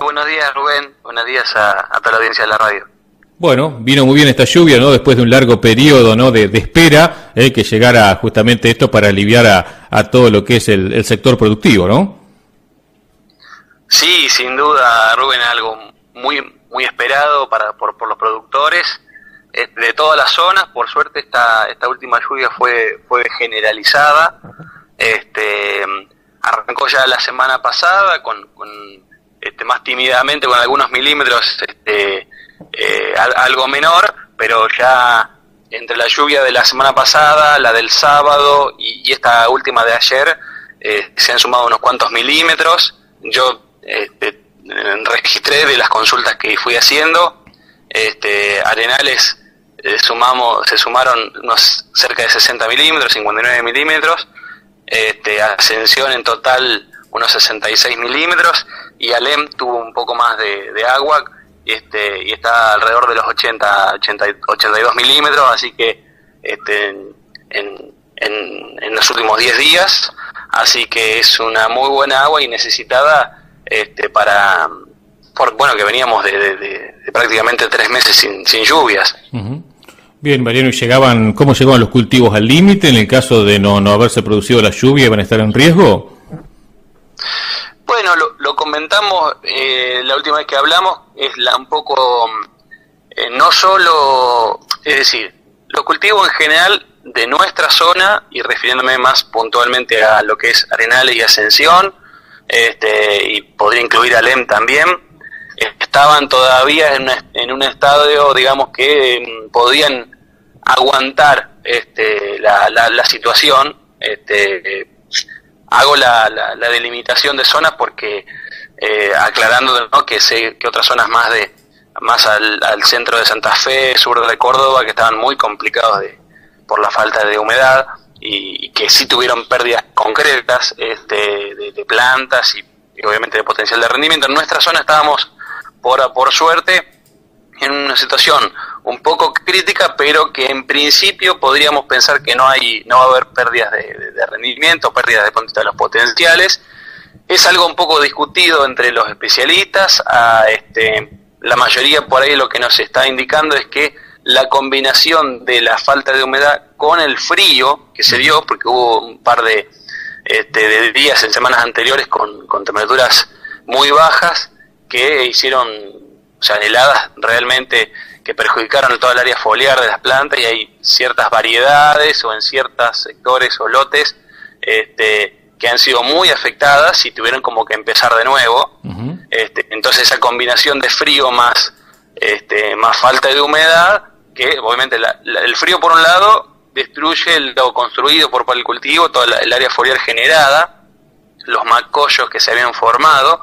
Buenos días Rubén, buenos días a, toda la audiencia de la radio. Bueno, vino muy bien esta lluvia, ¿no? Después de un largo periodo, ¿no? De, espera, eh, que llegara justamente esto para aliviar a, todo lo que es el, sector productivo, ¿no? Sí, sin duda, Rubén, algo muy muy esperado para por, por los productores eh, de todas las zonas. Por suerte esta esta última lluvia fue fue generalizada. Este arrancó ya la semana pasada con, este, más tímidamente con algunos milímetros este, eh, algo menor, pero ya entre la lluvia de la semana pasada, la del sábado y, esta última de ayer, eh, se han sumado unos cuantos milímetros. Yo este, registré de las consultas que fui haciendo, este, Arenales eh, sumamos, se sumaron unos cerca de 60 milímetros, 59 milímetros, este, Ascensión en total unos 66 milímetros y Alem tuvo un poco más de, agua este, y está alrededor de los 80, 82 milímetros, así que este, en, en, los últimos 10 días, así que es una muy buena agua y necesitada este, para, por, bueno, que veníamos de, prácticamente tres meses sin, sin lluvias. Bien, Mariano, llegaban, ¿cómo llegaban los cultivos al límite en el caso de no, no haberse producido la lluvia? ¿Van a estar en riesgo? Bueno, lo, comentamos eh, la última vez que hablamos, es la, un poco, eh, no solo, es decir, los cultivos en general de nuestra zona, y refiriéndome más puntualmente a lo que es Arenales y Ascensión, este, y podría incluir Alem también, estaban todavía en, en un estadio, digamos, que mm, podían aguantar este, la, la, situación. Este, hago la, la, delimitación de zonas porque eh, aclarando que sé que otras zonas más de más al, centro de Santa Fe, sur de Córdoba, que estaban muy complicados de, por la falta de humedad y, que sí tuvieron pérdidas concretas este, de, plantas y, y, obviamente de potencial de rendimiento. En nuestra zona estábamos, por, por suerte, en una situación un poco crítica, pero que en principio podríamos pensar que no hay, no va a haber pérdidas de, rendimiento, pérdidas de de los potenciales. Es algo un poco discutido entre los especialistas. A, este, la mayoría por ahí lo que nos está indicando es que la combinación de la falta de humedad con el frío que se dio, porque hubo un par de, este, días en semanas anteriores con temperaturas muy bajas que hicieron o sea, heladas realmente que perjudicaron toda el área foliar de las plantas y hay ciertas variedades o en ciertos sectores o lotes este, que han sido muy afectadas y tuvieron como que empezar de nuevo. este, entonces esa combinación de frío más, este, más falta de humedad, que obviamente el frío por un lado destruye lo construido por el cultivo, toda el área foliar generada, los macollos que se habían formado,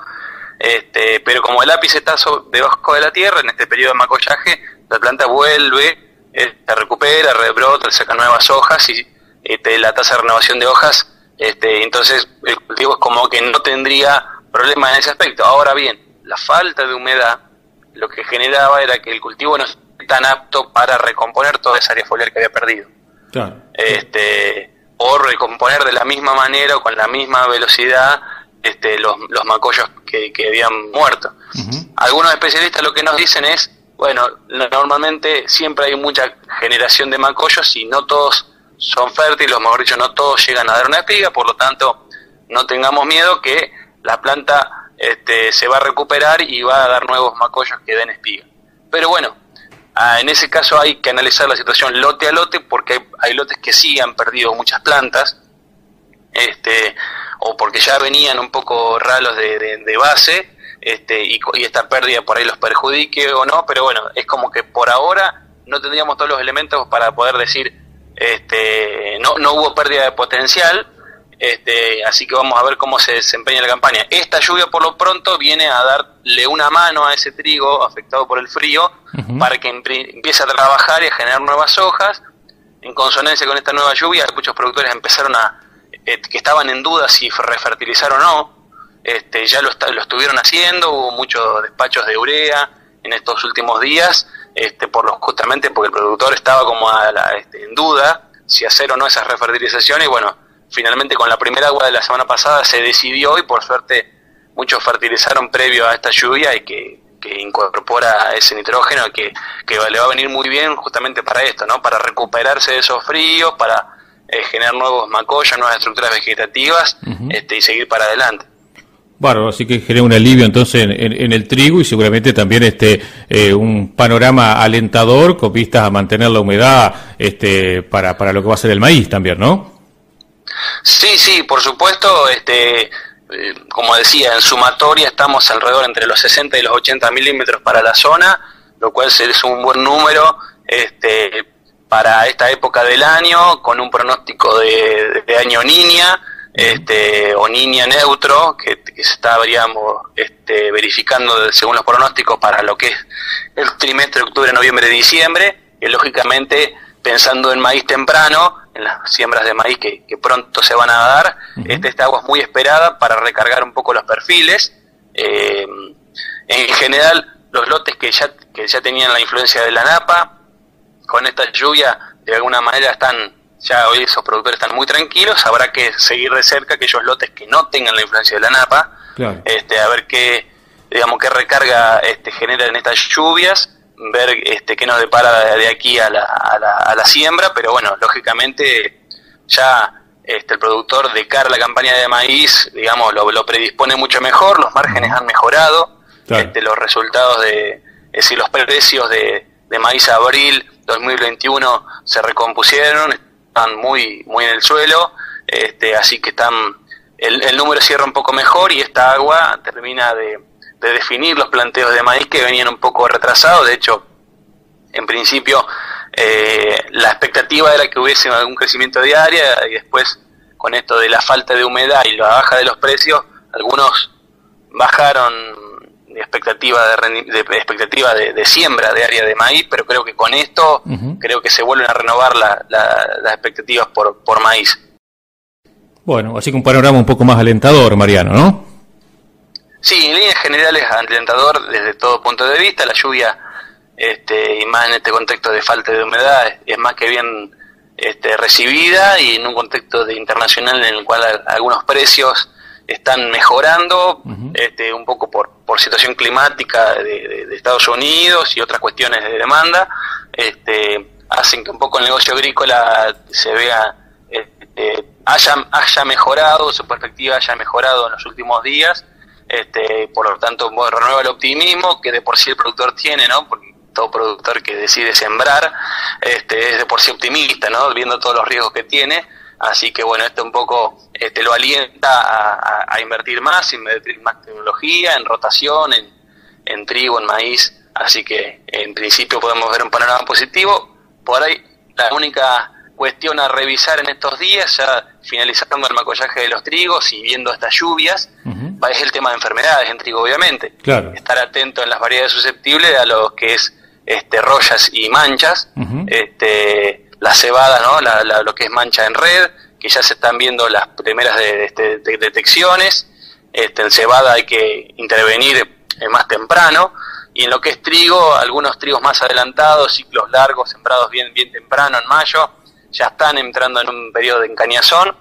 este, pero como el ápice está debajo de la tierra, en este periodo de macollaje, la planta vuelve, eh, se recupera, rebrota, saca nuevas hojas y este, la tasa de renovación de hojas, este, entonces el cultivo es como que no tendría problema en ese aspecto. Ahora bien, la falta de humedad lo que generaba era que el cultivo no es tan apto para recomponer toda esa área foliar que había perdido. Este, o recomponer de la misma manera o con la misma velocidad este, los, los macollos que, habían muerto. Algunos especialistas lo que nos dicen es, bueno, normalmente siempre hay mucha generación de macollos y no todos son fértiles, mejor dicho, no todos llegan a dar una espiga, por lo tanto, no tengamos miedo que la planta este, se va a recuperar y va a dar nuevos macollos que den espiga. Pero bueno, en ese caso hay que analizar la situación lote a lote porque hay, hay lotes que sí han perdido muchas plantas. Este, o porque ya venían un poco ralos de, base este, y, esta pérdida por ahí los perjudique o no, pero bueno, es como que por ahora no tendríamos todos los elementos para poder decir este, no, no hubo pérdida de potencial, este, así que vamos a ver cómo se desempeña la campaña. Esta lluvia por lo pronto viene a darle una mano a ese trigo afectado por el frío para que empiece a trabajar y a generar nuevas hojas. En consonancia con esta nueva lluvia, muchos productores empezaron a, eh, que estaban en duda si refertilizar o no, este, ya lo, lo estuvieron haciendo, hubo muchos despachos de urea en estos últimos días, este, por los, justamente porque el productor estaba como a este, en duda si hacer o no esas refertilizaciones y bueno, finalmente con la primera agua de la semana pasada se decidió y por suerte muchos fertilizaron previo a esta lluvia y que, incorpora ese nitrógeno que, que, le va a venir muy bien justamente para esto, ¿no? Para recuperarse de esos fríos, para eh, generar nuevos macollas, nuevas estructuras vegetativas este, y seguir para adelante. Bueno, así que genera un alivio entonces en, el trigo y seguramente también este eh, un panorama alentador con vistas a mantener la humedad este para, para lo que va a ser el maíz también, ¿no? Sí, sí, por supuesto, este eh, como decía, en sumatoria estamos alrededor entre los 60 y los 80 milímetros para la zona, lo cual es un buen número este, para esta época del año, con un pronóstico de, de año niña este, o niña neutro, que, se está este, verificando según los pronósticos para lo que es el trimestre de octubre, noviembre, diciembre, y lógicamente pensando en maíz temprano, en las siembras de maíz que, pronto se van a dar, este, esta agua es muy esperada para recargar un poco los perfiles. Eh, en general, los lotes que ya, que ya tenían la influencia de la napa, con esta lluvia, de alguna manera están ya hoy esos productores están muy tranquilos, habrá que seguir de cerca aquellos lotes que no tengan la influencia de la napa, este, a ver qué, digamos, qué recarga este, generan estas lluvias, ver este, qué nos depara de, aquí a la, a, la, siembra, pero bueno, lógicamente ya este, el productor de cara a la campaña de maíz, digamos, lo, predispone mucho mejor, los márgenes han mejorado, este, los resultados de, es decir, los precios de, de maíz a abril 2021 se recompusieron, están muy, muy en el suelo, este, así que están, el, número cierra un poco mejor y esta agua termina de, definir los planteos de maíz que venían un poco retrasados, de hecho, en principio eh, la expectativa era que hubiese algún crecimiento diario y después con esto de la falta de humedad y la baja de los precios, algunos bajaron de expectativa de, de expectativa de, siembra de área de maíz, pero creo que con esto creo que se vuelven a renovar las expectativas por, por maíz. Bueno, así que un panorama un poco más alentador, Mariano, ¿no? Sí, en líneas generales alentador desde todo punto de vista. La lluvia, este, y más en este contexto de falta de humedad, es más que bien este, recibida y en un contexto de internacional en el cual algunos precios están mejorando, este, un poco por, por situación climática de, Estados Unidos y otras cuestiones de demanda, este, hacen que un poco el negocio agrícola se vea, este, haya, haya mejorado, su perspectiva haya mejorado en los últimos días, este, por lo tanto renueva el optimismo que de por sí el productor tiene, ¿no? Porque todo productor que decide sembrar este, es de por sí optimista, ¿no? Viendo todos los riesgos que tiene Así que bueno, esto un poco este, lo alienta a, invertir más, invertir más tecnología, en rotación, en, trigo, en maíz. Así que en principio podemos ver un panorama positivo. Por ahí la única cuestión a revisar en estos días, ya finalizando el macollaje de los trigos y viendo estas lluvias, es el tema de enfermedades en trigo, obviamente. Estar atento en las variedades susceptibles a lo que es este, rollas y manchas. este, la cebada, ¿no? lo que es mancha en red, que ya se están viendo las primeras de, este, detecciones. Este, en cebada hay que intervenir eh, más temprano. Y en lo que es trigo, algunos trigos más adelantados, ciclos largos, sembrados bien, bien temprano, en mayo, ya están entrando en un periodo de encañazón.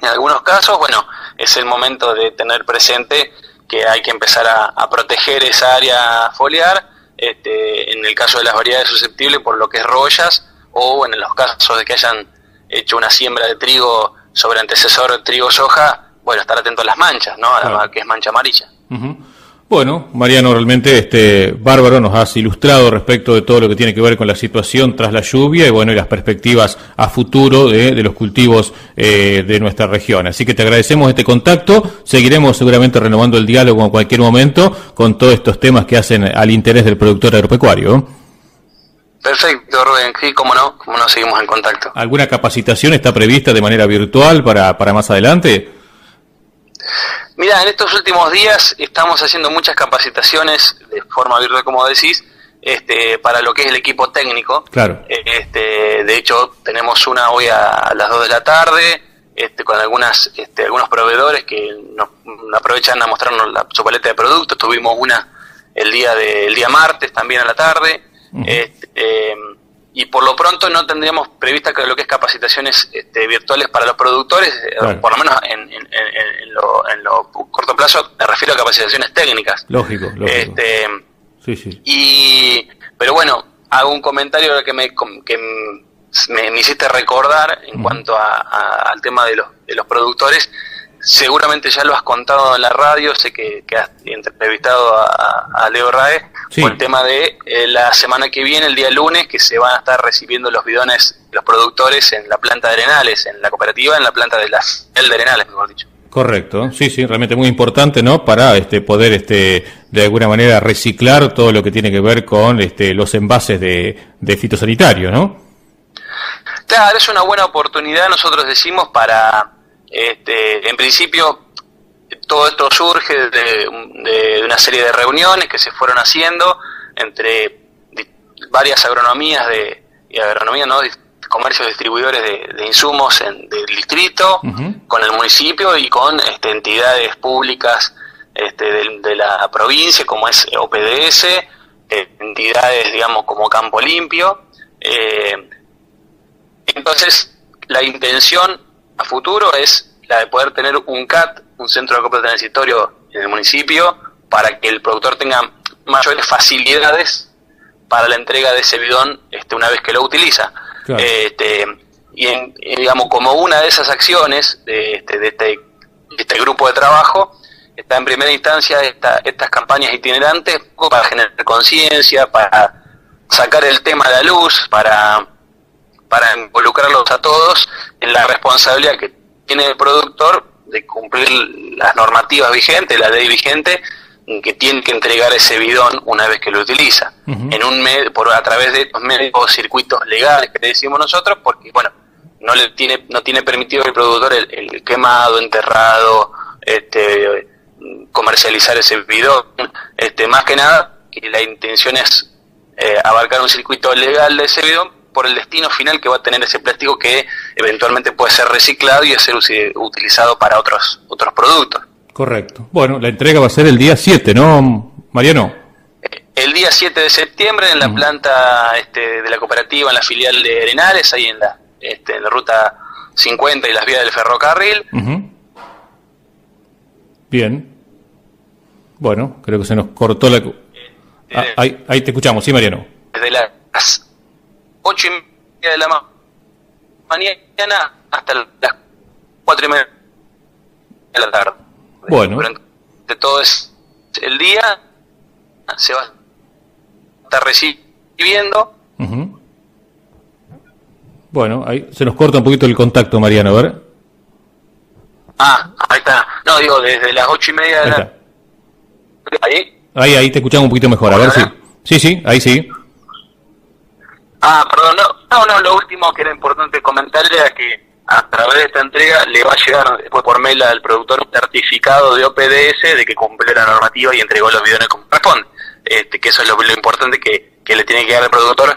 En algunos casos, bueno, es el momento de tener presente que hay que empezar a, proteger esa área foliar. Este, en el caso de las variedades susceptibles, por lo que es rollas, o en los casos de que hayan hecho una siembra de trigo sobre antecesor trigo-soja, bueno, estar atento a las manchas, ¿no? A que es mancha amarilla. Bueno, Mariano, realmente este bárbaro nos has ilustrado respecto de todo lo que tiene que ver con la situación tras la lluvia y bueno, y las perspectivas a futuro de, los cultivos eh, de nuestra región. Así que te agradecemos este contacto, seguiremos seguramente renovando el diálogo en cualquier momento con todos estos temas que hacen al interés del productor agropecuario. Perfecto, Rubén. Sí, cómo no, cómo no, seguimos en contacto. ¿Alguna capacitación está prevista de manera virtual para, para más adelante? Mira, en estos últimos días estamos haciendo muchas capacitaciones de forma virtual, como decís, este, para lo que es el equipo técnico. Claro. Este, de hecho, tenemos una hoy a, las 2 de la tarde, este, con algunas, este, algunos proveedores que nos, aprovechan a mostrarnos la, su paleta de productos. Tuvimos una el día, de, el día martes también a la tarde este, y por lo pronto no tendríamos prevista que lo que es capacitaciones este, virtuales para los productores, eh, por lo menos en, lo, corto plazo, me refiero a capacitaciones técnicas. Lógico, lógico. Este, sí, sí. Y, pero bueno, hago un comentario que me, que me, hiciste recordar en cuanto al tema de los, de los productores seguramente ya lo has contado en la radio, sé que, has entrevistado a, Leo Rae, por el tema de eh, la semana que viene, el día lunes, que se van a estar recibiendo los bidones, los productores en la planta de Arenales, en la cooperativa, en la planta de las el de Arenales, mejor dicho. Correcto, sí, sí, realmente muy importante, ¿no? Para este poder, este, de alguna manera reciclar todo lo que tiene que ver con este, los envases de, de fitosanitario, ¿no? Claro, es una buena oportunidad, nosotros decimos, para este, en principio, todo esto surge de, una serie de reuniones que se fueron haciendo entre varias agronomías de y agronomía, ¿no? comercios distribuidores de, insumos en, del distrito, con el municipio y con este, entidades públicas este, de, la provincia, como es OPDS, eh, entidades, digamos, como Campo Limpio. Eh, entonces, la intención a futuro es la de poder tener un CAT, un centro de acopio transitorio en el municipio, para que el productor tenga mayores facilidades para la entrega de ese bidón este, una vez que lo utiliza. Este, y, digamos, como una de esas acciones de este, de este, este grupo de trabajo, está en primera instancia esta, estas campañas itinerantes para generar conciencia, para sacar el tema a la luz, para para involucrarlos a todos en la responsabilidad que tiene el productor de cumplir las normativas vigentes, la ley vigente, que tiene que entregar ese bidón una vez que lo utiliza, en un por a través de estos medios circuitos legales que decimos nosotros, porque bueno, no le tiene no tiene permitido el productor el, quemado, enterrado, este comercializar ese bidón, este más que nada, y la intención es eh, abarcar un circuito legal de ese bidón por el destino final que va a tener ese plástico que eventualmente puede ser reciclado y ser utilizado para otros, otros productos. Correcto. Bueno, la entrega va a ser el día 7, ¿no, Mariano? El día 7 de septiembre en la planta este, de la cooperativa, en la filial de Arenales, ahí en la, este, en la ruta 50 y las vías del ferrocarril. Bien. Bueno, creo que se nos cortó la... Ah, ahí, ahí te escuchamos, sí, Mariano. Desde las ocho y media de la mañana hasta las cuatro y media de la tarde. Bueno. De todo es el día se va a estar recibiendo. Bueno, ahí se nos corta un poquito el contacto, Mariano, a ver. Ah, ahí está. No, digo, desde las ocho y media de la... Ahí. Ahí, ahí te escuchamos un poquito mejor, a ver si... Sí, sí, ahí sí. Ah, perdón, no, no, lo último que era importante comentar era que a través de esta entrega le va a llegar después por mail al productor un certificado de OPDS de que cumple la normativa y entregó los bidones como corresponde. Este, que eso es lo, importante que, le tiene que dar al productor,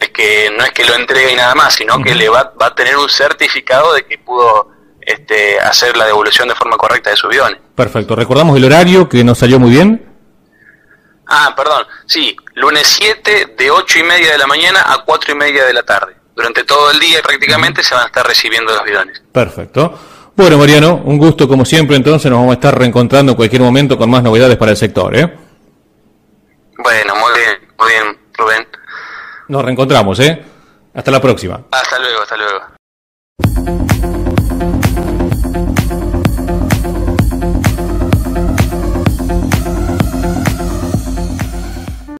es que no es que lo entregue y nada más, sino que le va, va a tener un certificado de que pudo este, hacer la devolución de forma correcta de sus bidones. Perfecto, recordamos el horario que nos salió muy bien. Ah, perdón, sí, lunes 7 de 8 y media de la mañana a 4 y media de la tarde. Durante todo el día prácticamente se van a estar recibiendo los bidones. Perfecto. Bueno, Mariano, un gusto como siempre, entonces nos vamos a estar reencontrando en cualquier momento con más novedades para el sector, ¿eh? Bueno, muy bien, muy bien, Rubén. Nos reencontramos, ¿eh? Hasta la próxima. Hasta luego, hasta luego.